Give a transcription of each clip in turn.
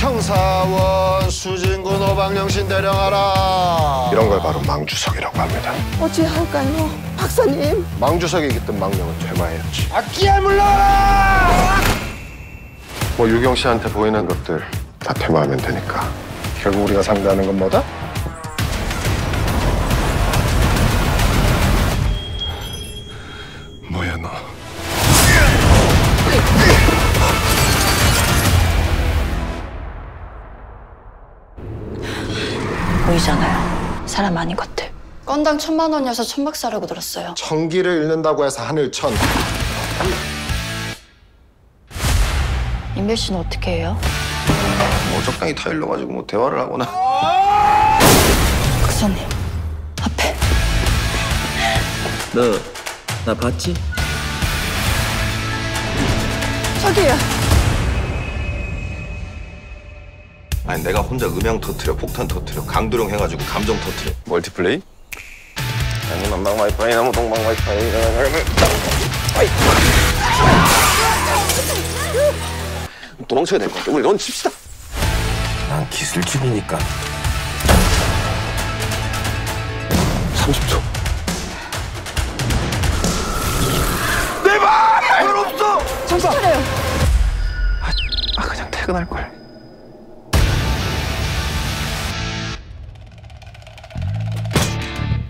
청사원 수진군 오방영신 대령하라 이런 걸 바로 망주석이라고 합니다. 어찌할까요? 박사님. 망주석이 깃든 망령은 퇴마였지. 악기야 물러라 뭐 유경 씨한테 보이는 것들 다 퇴마하면 되니까. 결국 우리가 상대하는 건 뭐다? 뭐야 너? 보이잖아요. 사람 아닌 것들. 건당 천만 원이어서 천박사라고 들었어요. 청기를 잃는다고 해서 하늘천. 임별 씨는 어떻게 해요? 뭐 적당히 타일러 가지고 뭐 대화를 하거나 박사님 앞에 너 나 봤지? 저기요. 아니 내가 혼자 음향 터트려 폭탄 터트려 강도령 해가지고 감정 터트려. 멀티플레이? 아니 만방 와이파이 나무 동방 와이파이. 도망쳐야 될 것 같아. 우리 런 칩시다. 난 기술직이니까. 30초. 내발 없어! 정신 차려요. 아 그냥 퇴근할걸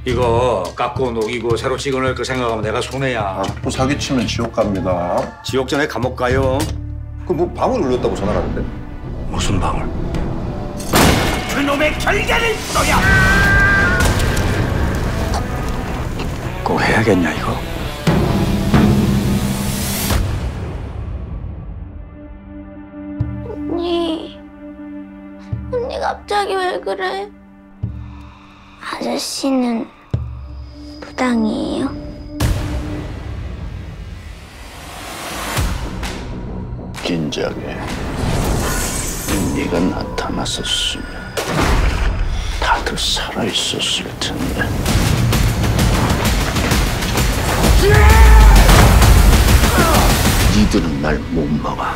이거 깎고 녹이고 새로 찍어낼 거 생각하면 내가 손해야. 또 사기치면 지옥 갑니다. 지옥 전에 감옥 가요. 그뭐 방을 울렸다고 전화를 하는데 무슨 방을? 그놈의 결계를 써야. 꼭 해야겠냐 이거? 언니, 언니 갑자기 왜 그래? 아저씨는 부당이에요? 긴장해. 네가 나타났었으면 다들 살아 있었을 텐데. 니들은 날 못 막아.